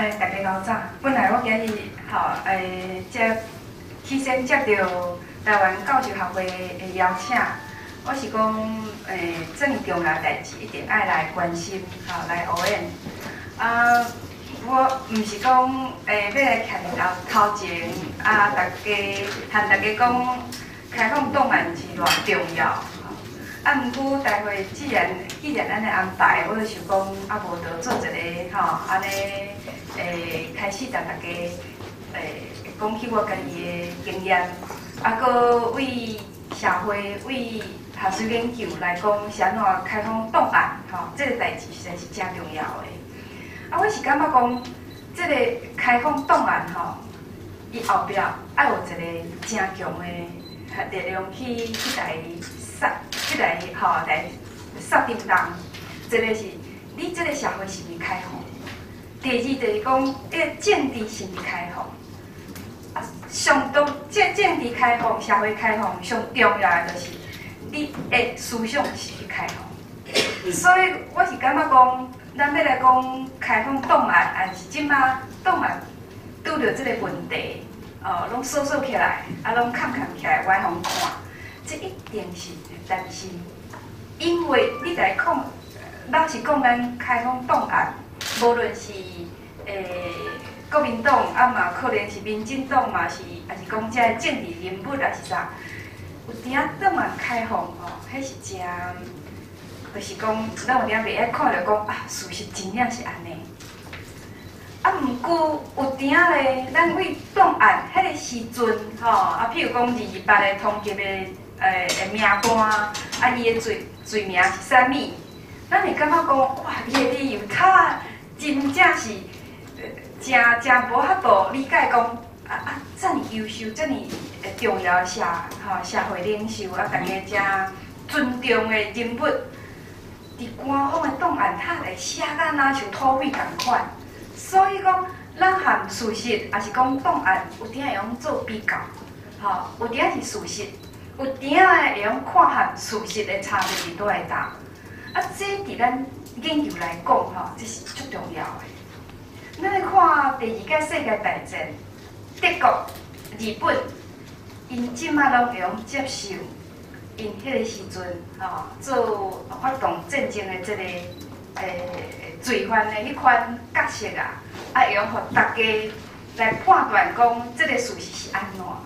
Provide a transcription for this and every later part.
诶，大家好早。本来我今日吼诶，接起先接到台湾教育学会的邀请，我是讲诶，这么重要代志一定爱来关心，吼来学演。啊，我毋是讲诶要来徛头头前，啊，大家和大家讲开放档案是偌重要。啊，毋过大会既然既然安尼安排，我就想讲啊，无就做一个吼，安尼诶，开始甲大家诶讲起我家己的经验，啊，搁为社会为学术研究来讲，是安怎开放档案吼，即个代志实在是正重要诶。啊，我是感觉讲，即个开放档案吼，伊后壁爱有一个正强诶力量去去来。即个吼来设定当，一个是你即个社会是毋是开放？第二就是讲，你个政治是毋是开放？啊，上都政政治开放、社会开放，上重要的就是你的思想是是开放。所以我是感觉讲，咱要来讲开放？档案，还是即马档案拄着即个问题，哦，拢锁锁起来，啊，拢看看起来，外方看。这一定是担心，因为你来讲，老实讲，咱开放档案，无论是诶国民党，啊嘛可能是民进党嘛是，还是讲遮政治人物，还是啥，有点档案开放吼，迄是真，就是讲，咱有点袂爱看着讲啊，事实真正是安尼。啊，毋过有点咧，咱为档案迄个时阵吼，啊，譬如讲二二八的通缉的。诶，诶名单啊，伊的罪罪名是啥物？咱会感觉讲，哇，伊的理由较真正是，真真无法度理解讲，啊啊，遮尔优秀、遮尔重要社吼社会领袖啊，大家遮尊重的人物，伫官方的档案塔内写甲若像土匪共款，所以讲，咱含事实，也是讲档案有点会用做比较，吼，有点是事实。有点仔会用看和事实的差别伫倒来搭，啊，这伫咱研究来讲吼，这是足重要的。咱来看第二届世界大战，德国、日本，因即马拢会用接受因迄个时阵吼做发动战争的即个诶罪犯的迄款角色啊，啊，会用互大家来判断讲即个事实是安怎，啊，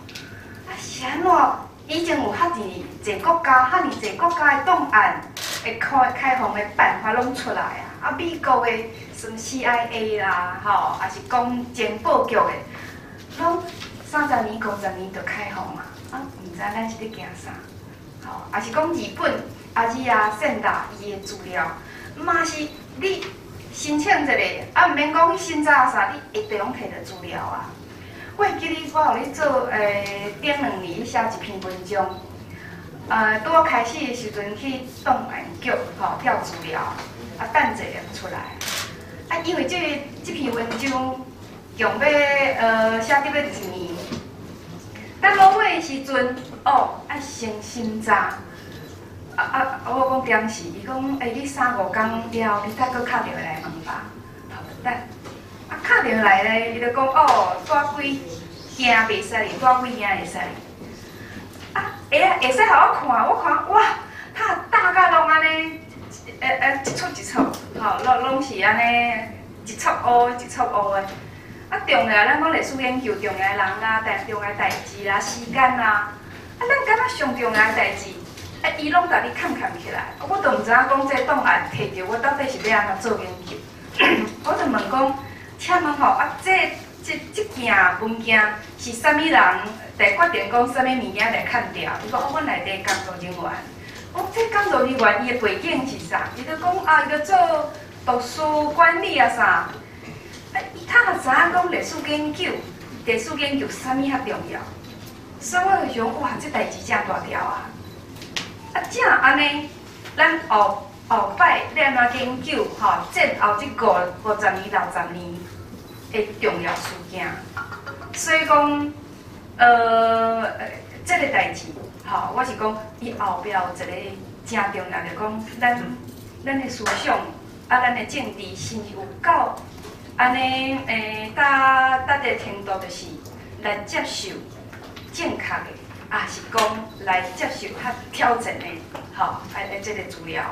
是安怎？以前有遐尼侪国家，遐尼侪国家的档案会开开放的办法拢出来啊！啊，美国的什么 CIA 啦，吼，也是讲情报局的，拢三十年、五十年就开放啊！啊，毋知咱是咧惊啥？吼，也是讲日本、阿日啊、盛大伊的资料，嘛是你申请一个，啊，毋免讲去审查啥，你一定拢摕到资料啊！我记得我互你做诶，顶两年写一篇文章，呃，拄我开始的时阵去档案局吼调资料，啊，等者出来。啊，因为这这篇文章用要呃写得要一年，等落尾的时阵，哦，啊先审查。啊啊，我讲点是，伊讲诶，你三五工了，你再搁敲电话来问吧。好，等。啊，敲电话来咧，伊就讲哦，带几件袂使哩，带几件会使哩。啊，会啊，会使互我看，我看哇，他大概拢安尼，诶诶，一撮一撮，吼，拢拢是安尼，一撮乌一撮乌的。啊，重要咱讲历史研究重要人啦，但重要代志啦，时间啦，啊，咱感觉上重要代志，啊，伊拢甲你看看起来，我都毋知影讲这档案摕着，我到底是要安怎做研究？我就问讲。请问吼，啊，这、这、这件文件是啥物人来决定讲啥物物件来看掉？伊讲，阮内底工作人员，我这工作人员伊的背景是啥？伊就讲啊，伊就做图书管理啊啥？啊，伊他也知影讲历史研究，历史研究啥物较重要？所以我就想，哇，这代志正大条啊！啊，正安尼，咱后后摆你安怎研究吼，战后即五五十年、六十年。的重要事件，所以讲，呃，即个代志，吼，我是讲，伊后壁有一个正重要，就讲咱咱的思想，啊，咱的政治是毋是有够安尼诶，达达个程度就是来接受正确的，啊是讲来接受较挑战的，吼，啊，诶，即个资料，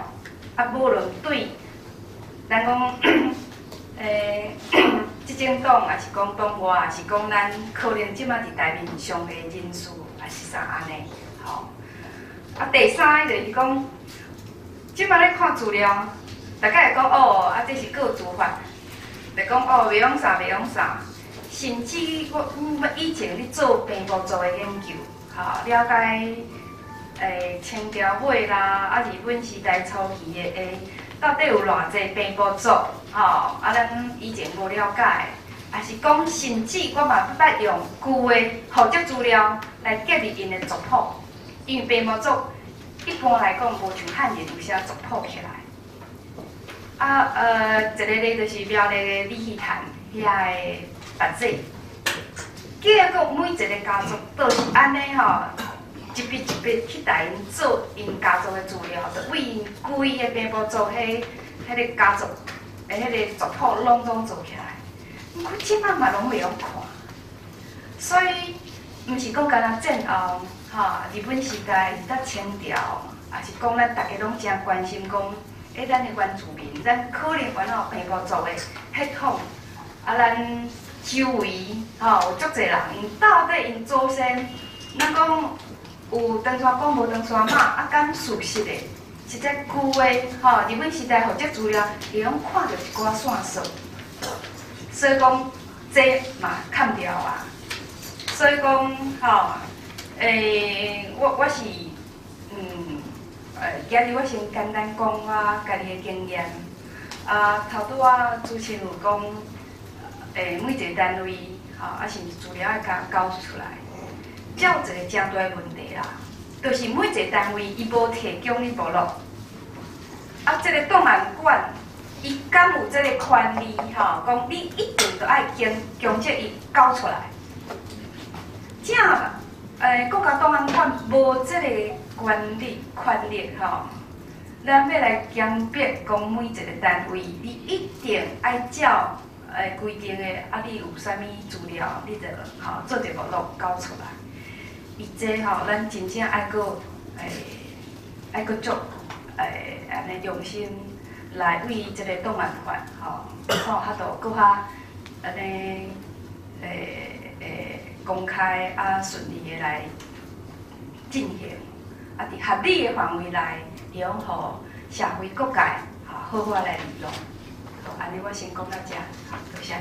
啊，无论对咱讲诶，即种党，也是讲党外，也是讲咱可能即马伫台面上的人数，也是啥安尼，吼。啊，第三个就是讲，即马咧看资料，大家会讲哦，啊，这是各自法，就讲哦，袂用啥，袂用啥。甚至我我以前咧做病部做的研究，吼，了解诶清朝尾啦，啊，日本时代初期的诶，到底有偌济病部做，吼，啊，咱以前无了解，也是讲甚至我嘛不捌用旧的户籍资料来建立因的族谱。因为白毛族一般来讲无像汉人有写族谱起来，啊呃，一个咧就是苗栗的李希潭遐个白纸，结果每一个家族都是安尼吼，一笔一笔去带因做因家族的资料，就为因规个白毛族迄迄个家族的迄个族谱拢拢做起来，毋过即摆嘛拢袂晓看，所以毋是讲干那战后。哈，日本时代到清朝，也是讲咱大家拢诚关心讲，诶，咱的原住民，咱可能原来平埔族的血统，啊，咱周围吼有足侪人，因到底因祖先，咱讲有登山讲无登山马，啊，敢属实的，实在旧的吼，日本时代户籍资料，会拢看到一寡线索，所以讲这嘛砍掉啊，所以讲吼。诶，我我是，嗯，诶，今日我先简单讲我家己的经验。啊，头拄啊，主持人有讲，诶，每一个单位，吼，啊，是资料要甲交出来。有一个真大的问题啦，就是每一个单位伊无提供你部落。啊，这个档案馆，伊敢有这个权利，吼，讲你一定都爱经强制伊交出来。正。诶，国家档案馆无即个权力、权力吼，咱要来强迫讲每一个单位，你一定爱照诶规定的，啊，你有啥物资料，你着吼做一个录交出来。伊这吼，咱真正爱搁诶，爱搁做诶，安尼用心来为即个档案馆吼，吼较多搁较安尼诶诶。公开啊，顺利的来进行，啊，伫合理的范围内，用互社会各界吼好好来利用。好，安尼我先讲到这，好，多谢。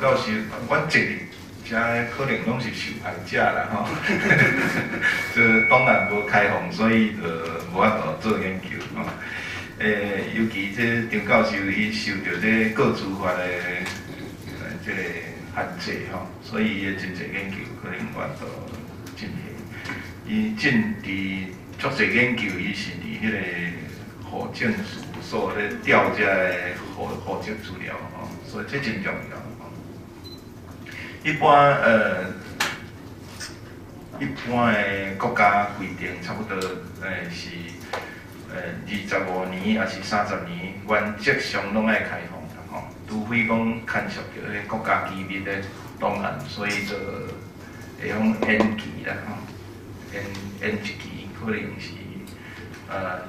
教授，阮这里遮可能拢是受害者啦吼。这当然无开放，所以呃无法度做研究吼。诶，尤其这张教授伊受着这个资法的这个限制吼，所以伊真济研究可能无法度进行。伊进伫作者研究，伊是伫迄个户政事务所咧调查个户户籍资料吼，所以这真重要。一般呃，一般的国家规定差不多诶是。呃，二十五年还是三十年，原则上拢爱开放的吼，除非讲牵涉着迄国家机密的档案，所以就会用延期啦吼，延延一期可能是呃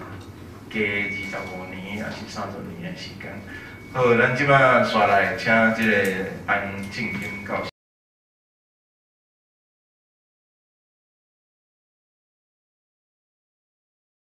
加二十五年还是三十年的时间。好，咱即摆刷来请即个安静听教授。